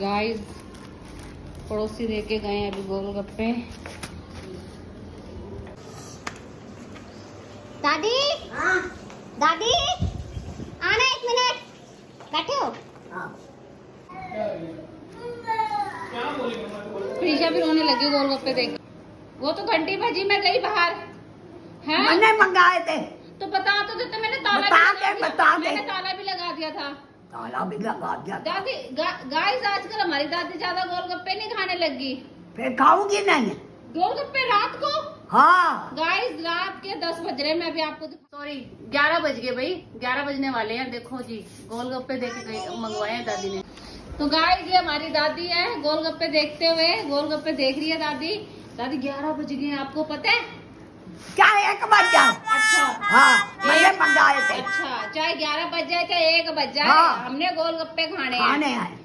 Guys पड़ोसी लेके गए हैं अभी गोलगप्पे। दादी? हाँ। दादी? आना एक मिनट। बैठे हो? प्रीशा भी रोने लगी गोलगप्पे देख। वो तो घंटी बजी मैं गई बाहर। है? मैंने मंगाए थे। तो बता तो देते मैंने ताला बता भी दे, दिया। बता दे। मैंने ताला भी लगा दिया था। ताला भी लगा दिया। दादी गाइस आजकल हमारी दादी ज़्यादा गोलगप्पे नहीं खाने लगी। फिर खाऊँगी नहीं। गोलगप्पे रात को? हाँ। गाइस रात के दस बज रहे हैं मैं अभी आपको सॉरी ग्यारह बज गए भाई। ग्यारह बजने वाले हैं देखो जी गोलगप्पे देख के मंगवाए हैं दादी ने। तो गाइस ये हमारी दादी है गोलगप्पे देखते हुए गोलगप्पे देख रही है दादी। दादी ग्यारह बज गए आपको पता है? क्या एक बज जाए हाँ मैंने मंगाए थे अच्छा चाहे ग्यारह बज जाए चाहे एक बज जाए हाँ। हमने गोलगप्पे खाने खाने आए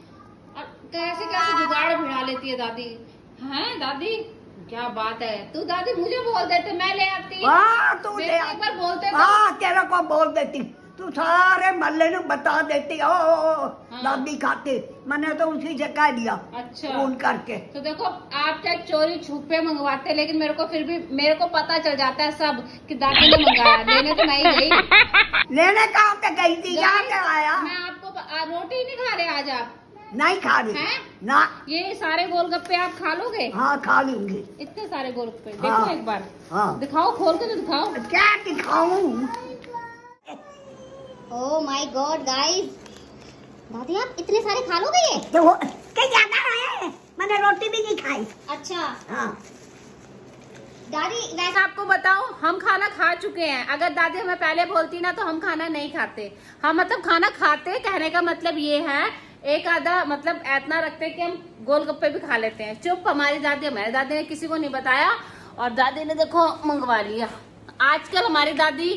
और कैसे कैसे जुगाड़ भिड़ा लेती है दादी? हैं दादी? क्या बात है। तू दादी मुझे बोल देते मैं ले आती। हाँ तू ले एक बार बोलते तो हाँ तेरे को बोल देती। तू सारे मल्ले ने बता देती ओ, ओ, ओ हाँ। दादी खाती। मैंने तो उसी से कह दिया अच्छा। फ़ोन करके। तो देखो आप चाहे चोरी छुपे मंगवाते लेकिन मेरे को फिर भी मेरे को पता चल जाता है सब कि दादी ने मंगाया। लेने तो मैं ही गई। लेने कहाँ पे गई थी? यहाँ के आया। मैं आपको रोटी नहीं खा रहे आज आप। नहीं खा रही। हैं? ना। ये सारे गोलगप्पे आप खा लोगे? हाँ खा लूँगी। इतने सारे गोलगप्पे। हाँ। देखो एक बार। हाँ। दिखाओ खोल के तो दिखाओ। क्या दिखाऊँ? ओ माय गॉड गाइस दादी आप इतने सारे खा लोगे ये? तो क्या ज़्यादा है। मैंने रोटी भी नहीं खाई। अच्छा। हाँ। दादी वैसे आपको बताऊँ हम खाना खा चुके हैं। अगर दादी हमें पहले बोलती ना तो हम खाना नहीं खाते। हम मतलब खाना खाते कहने का मतलब ये है एक आधा मतलब इतना रखते कि हम गोलगप्पे भी खा लेते हैं। चुप हमारी दादी हमारी दादी ने किसी को नहीं बताया और दादी ने देखो मंगवा लिया। आजकल हमारी दादी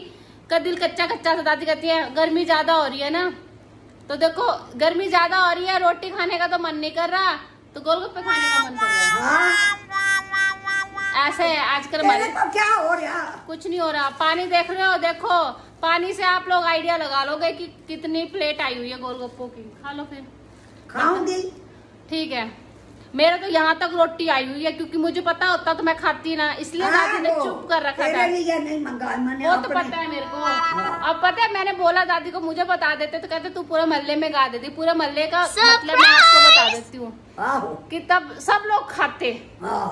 का दिल कच्चा कच्चा सा दादी कहती है गर्मी ज़्यादा हो रही है ना? तो देखो गर्मी ज़्यादा हो रही है रोटी खाने का तो मन नहीं कर रहा तो गोलगप्पे खाने का मन कर रहा हाँ। ऐसे है आजकल हमारे क्या हो रहा? कुछ नहीं हो रहा। पानी देख रहे हो देखो पानी से आप लोग आइडिया लगा लोगे कि कितनी प्लेट आई हुई है गोलगप्पों की। खा लो फिर। खाऊँगी। ठीक है। मेरे तो यहाँ तक रोटी आई हुई है क्योंकि मुझे पता होता तो मैं खाती ना इसलिए हाँ, दादी ने चुप कर रखा था। नहीं मैंने वो तो पता है मेरे को। अब पता है मैंने बोला दादी को मुझे बता देते तो कहते तू पूरे मोहल्ले में गा देती पूरे मोहल्ले का मतलब मैं आपको बता देती हूँ कि तब सब लोग खाते। हाँ।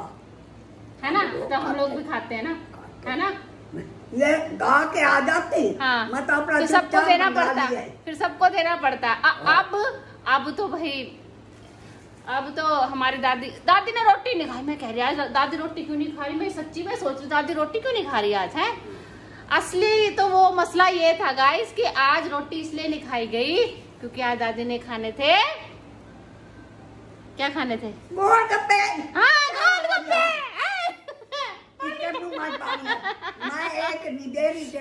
है ना? तब हम लोग भी खाते हैं ना? है ना? ये गा के आ जाती हाँ। तो सबको देना पड़ता। फिर सबको देना पड़ता। अब अब तो भाई अब तो हमारी दादी दादी ने रोटी नहीं खाई। मैं कह रही आज दादी रोटी क्यों नहीं खा रही? मैं सच्ची में सोच रही दादी रोटी क्यों नहीं खा रही आज है? असली तो वो मसला ये था गाइस कि आज रोटी इसलिए नहीं खाई गई क्योंकि आज दादी ने खाने थे। क्या खाने थे? गोलगप्पे। हाँ किचन मैं एक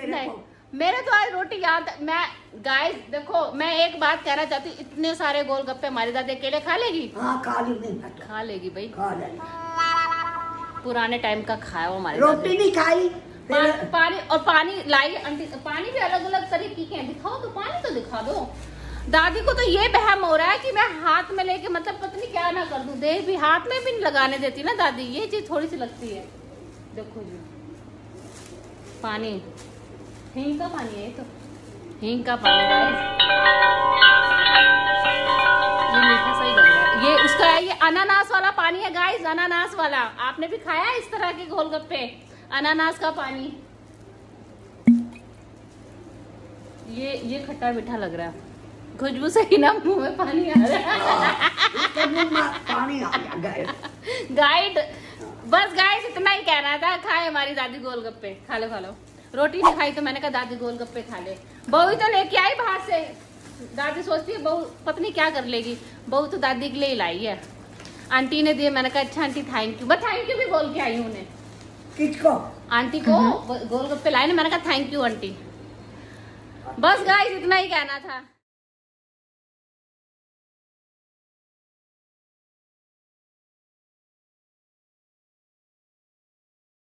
नहीं मेरे तो आज रोटी याद मैं गाइस देखो मैं एक बात कहना चाहती हूँ इतने सारे गोलगप्पे हमारी दादी अकेले खा लेगी? हाँ खा लूँगी तो। खा लेगी भाई। खा ले। पुराने टाइम का खाया वो हमारी रोटी नहीं खाई। पा, पानी और पानी लाई आंटी पानी भी अलग अलग तरीके के हैं। दिखाओ तो पानी तो दिखा दो। दादी को तो ये बहम हो रहा है कि मैं हाथ में लेके मतलब पता नहीं क्या ना कर दूँ देख भी हाथ में भी नहीं लगाने देती ना दादी। ये चीज़ थोड़ी सी लगती है। देखो जी। पानी। हींग का पानी है तो। हींग का पानी guys। ये मीठा सही लग रहा है। ये उसका है, ये अनानास वाला पानी है गाइस अनानास वाला। आपने भी खाया इस तरह के गोलगप्पे? अनानास का पानी। ये ये खट्टा मीठा लग रहा है। खुशबू से ही ना मुँह में पानी आ रहा है। गाइड बस गाइस इतना ही कहना था। खाए हमारी दादी गोलगप्पे। खा लो खा लो। रोटी नहीं खाई तो मैंने कहा दादी गोलगप्पे खा ले। बहू तो लेके आई बाहर से। दादी सोचती है बहू पत्नी क्या कर लेगी? बहू तो दादी के लिए ही लाई है। आंटी ने दिए मैंने कहा अच्छा आंटी थैंक यू बस थैंक यू भी बोल के आई उन्हें किसको? आंटी को गोलगप्पे लाए ना मैंने कहा थैंक यू आंटी. बस गाइस इतना ही कहना था।